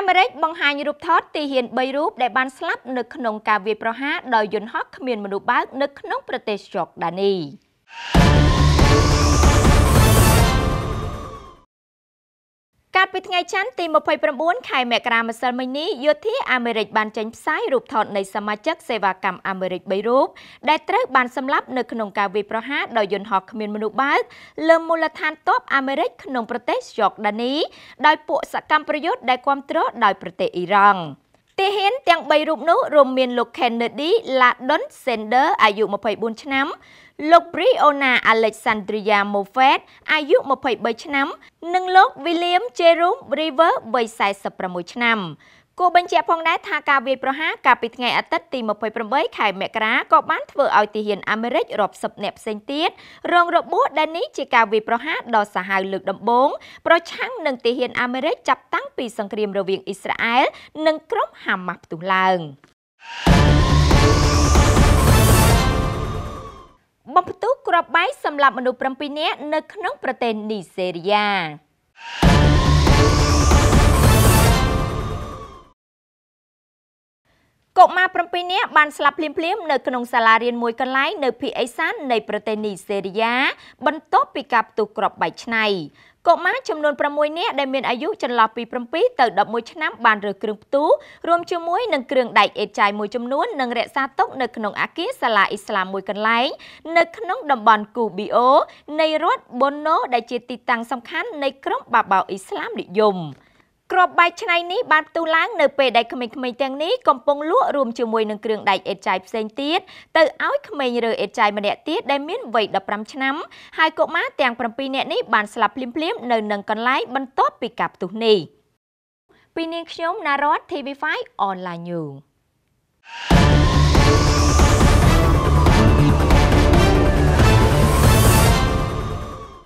អាមេរិកបង្ហាញរូបថតទីហ៊ាន3រូបដែលបានស្លាប់នៅក្នុងការវាយប្រហារដោយយន្តហោះគ្មានមនុស្សបើកនៅក្នុងប្រទេសជ័រដានី កាលពីថ្ងៃច័ន្ទទី29ខែមករាម្សិលមិញនេះយោធាអាមេរិកបានចេញផ្សាយរូបថតនៃសមាជិកសេវាកម្មអាមេរិក3រូបដែលត្រូវបានសម្លាប់នៅក្នុងការវាយប្រហារដោយយន្តហោះគ្មានមនុស្សបើកលើមូលដ្ឋានទ័ពអាមេរិកក្នុងប្រទេសយ៉កដានីដោយពួកសកម្មប្រយុទ្ធដែលគ្រប់គ្រងដោយប្រទេសអ៊ីរ៉ង់ ទាហានទាំង3រូបនោះរួមមានលោក Kennedy Ladon Sender អាយុ24ឆ្នាំលោក Brianna Alexandria Moffett អាយុ23ឆ្នាំ និងលោក William Jerome River វ័យ46ឆ្នាំ គួរបញ្ជាក់ផងដែរថាការវាយប្រហារកាលពីថ្ងៃអាទិត្យទី28ខែមករាក៏បានធ្វើឲ្យទាហានអាមេរិករាប់សិបនាក់ផ្សេងទៀតរងរបួសដែលនេះជាការវាយប្រហារដ៏សាហាវលើកដំបូងប្រឆាំងនឹងទាហានអាមេរិកចាប់តាំងពីសង្គ្រាមរវាងអ៊ីស្រាអែលនិងក្រុមហាម៉ាស់ផ្ទុះឡើងបំផ្ទុះគ្រាប់បែកសម្រាប់មនុស្ស7នាក់នៅក្នុងប្រទេសនីសេរីយ៉ា កុមារ7នាក់បានស្លាប់ភ្លាមៗនៅក្នុងសាលារៀនមួយកន្លែងនៅភូមិអេសាននៃប្រទេសនីសេរីយ៉ាបន្ទាប់ពីការផ្ទុះគ្រាប់បែកឆ្នៃកុមារចំនួន6នាក់ដែលមានអាយុចន្លោះពី7ទៅ11ឆ្នាំបានរើសគ្រឿងផ្ទុះរួមជាមួយនឹងគ្រឿងដែកអេតចាយមួយចំនួននិងរក្សាទុកនៅក្នុងអគារសាលាអ៊ីស្លាមមួយកន្លែងនៅក្នុងតំបន់គូប៊ីអូនៃរដ្ឋប៊ុនណូដែលជាទីតាំងសំខាន់នៃក្រុមបាបោអ៊ីស្លាមនិយម។ គ្រាប់បែកឆ្នៃនេះបានផ្ទុះឡើងនៅពេលដែលក្មេងៗទាំងនេះកំពុងលក់រួមជាមួយនឹងគ្រឿងដែកអេតចាយផ្សេងទៀតទៅឲ្យក្មេងរើអេតចាយម្នាក់ទៀតដែលមានវ័យ15ឆ្នាំហើយកុមារទាំង7នាក់នេះបានស្លាប់ភ្លាមៗនៅនឹងកន្លែងបន្ទាប់ពីការផ្ទុះនេះពីនាងខ្ញុំណារ៉ាត់ TV5 Online News